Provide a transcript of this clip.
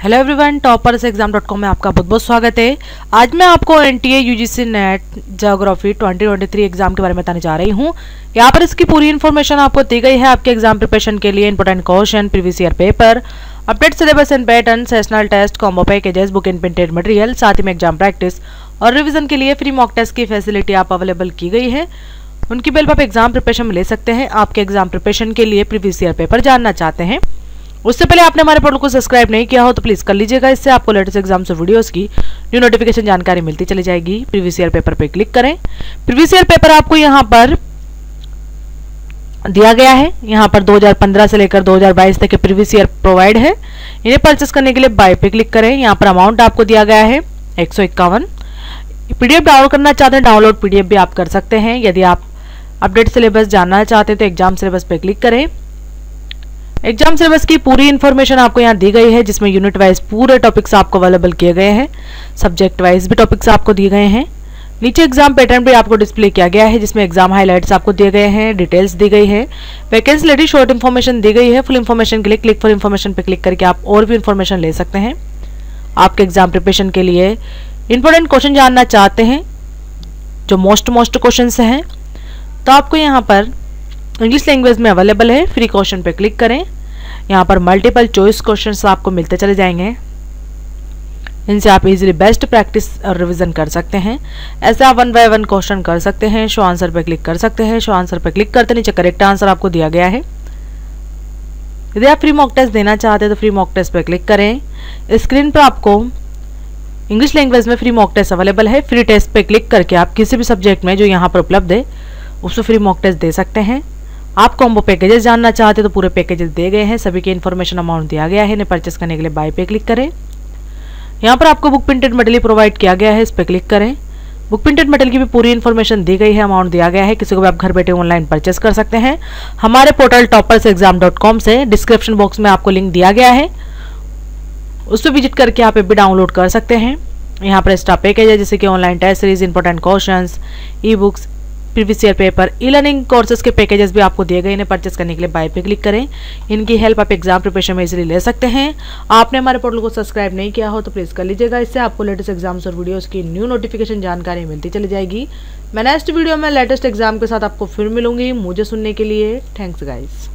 Hello everyone toppers exam dot com में आपका बहुत बहुत स्वागत है। आज मैं आपको N T A U G C net geography 2023 exam के बारे में बताने जा रही हूँ। यहाँ पर इसकी पूरी इन्फॉर्मेशन आपको दी गई है आपके एग्ज़ाम प्रिपरेशन के लिए important question previous year paper update syllabus and pattern sessional test combo packages book and printed material साथ ही में एग्ज़ाम प्रैक्टिस और रिविजन के लिए फ्री मॉक टेस्ट की फैसिलिटी आप अवेलेबल की गई है। उनकी बेल पर आप एग्ज़ाम प्रिपरेशन में ले सकते हैं। आपके एग्ज़ाम प्रिपरेशन के लिए प्रीवियस ईयर पेपर जानना चाहते हैं। उससे पहले आपने हमारे पोर्टल को सब्सक्राइब नहीं किया हो तो प्लीज़ कर लीजिएगा, इससे आपको लेटेस्ट एग्ज़ाम्स और वीडियोस की न्यू नोटिफिकेशन जानकारी मिलती चली जाएगी। प्रीवियस ईयर पेपर पे क्लिक करें। प्रीवियस ईयर पेपर आपको यहाँ पर दिया गया है। यहाँ पर 2015 से लेकर 2022 तक के प्रीवियस ईयर प्रोवाइड है। इन्हें परचेस करने के लिए बाय पे क्लिक करें। यहाँ पर अमाउंट आपको दिया गया है, एक पीडीएफ डाउनलोड करना चाहते हैं डाउनलोड पीडीएफ भी आप कर सकते हैं। यदि आप अपडेट सिलेबस जानना चाहते हैं तो एग्ज़ाम सिलेबस पे क्लिक करें। एग्ज़ाम सिलेबस की पूरी इन्फॉर्मेशन आपको यहाँ दी गई है, जिसमें यूनिट वाइज पूरे टॉपिक्स आपको अवेलेबल किए गए हैं सब्जेक्ट वाइज भी टॉपिक्स आपको दिए गए हैं। नीचे एग्ज़ाम पैटर्न भी आपको डिस्प्ले किया गया है, जिसमें एग्ज़ाम हाईलाइट्स आपको दिए गए हैं डिटेल्स दी गई है। वैकेंसी लेडी शॉर्ट इन्फॉर्मेशन दी गई है फुल इन्फॉर्मेशन के लिए क्लिक फॉर इन्फॉर्मेशन पर क्लिक करके आप और भी इन्फॉर्मेशन ले सकते हैं। आपके एग्ज़ाम प्रिपरेशन के लिए इंपॉर्टेंट क्वेश्चन जानना चाहते हैं, जो मोस्ट मोस्ट क्वेश्चन हैं तो आपको यहाँ पर इंग्लिश लैंग्वेज में अवेलेबल है फ्री क्वेश्चन पे क्लिक करें। यहाँ पर मल्टीपल चॉइस क्वेश्चन आपको मिलते चले जाएँगे। इनसे आप इजीली बेस्ट प्रैक्टिस और रिवीजन कर सकते हैं। ऐसे आप वन बाय वन क्वेश्चन कर सकते हैं शो आंसर पे क्लिक कर सकते हैं शो आंसर पे क्लिक करते नीचे करेक्ट आंसर आपको दिया गया है। यदि आप फ्री मॉक टेस्ट देना चाहते हैं तो फ्री मॉक टेस्ट पे क्लिक करें। स्क्रीन पर आपको इंग्लिश लैंग्वेज में फ्री मॉक टेस्ट अवेलेबल है। फ्री टेस्ट पर क्लिक करके आप किसी भी सब्जेक्ट में जो यहाँ पर उपलब्ध है, उसको फ्री मॉक टेस्ट दे सकते हैं। आप कॉम्बो पैकेजेस जानना चाहते हैं तो पूरे पैकेजेस दे गए हैं। सभी के इन्फॉर्मेशन अमाउंट दिया गया है, इन्हें परचेस करने के लिए बाय पे क्लिक करें। यहाँ पर आपको बुक प्रिंटेड मटेरियल प्रोवाइड किया गया है, इस पर क्लिक करें। बुक प्रिंटेड मटेरियल की भी पूरी इन्फॉर्मेशन दी गई है अमाउंट दिया गया है। किसी को भी आप घर बैठे ऑनलाइन परचेस कर सकते हैं। हमारे portal toppers exam dot com से डिस्क्रिप्शन बॉक्स में आपको लिंक दिया गया है। उस पर विज़िट करके आप भी डाउनलोड कर सकते हैं। यहाँ पर एक्स्ट्रा पैकेज है, जैसे कि online test series important question e books previous year paper e learning courses के पैकेजेस भी आपको दिए गए, इन्हें परचेस करने के लिए बाय पे क्लिक करें। इनकी हेल्प आप एग्ज़ाम प्रिपरेशन में इजीली ले सकते हैं। आपने हमारे पोर्टल को सब्सक्राइब नहीं किया हो तो प्लीज़ कर लीजिएगा। इससे आपको लेटेस्ट एग्ज़ाम्स और वीडियोस की न्यू नोटिफिकेशन जानकारी मिलती चली जाएगी। मैं नेक्स्ट वीडियो में लेटेस्ट एग्ज़ाम के साथ आपको फिर मिलूँगी। मुझे सुनने के लिए थैंक्स गाइज़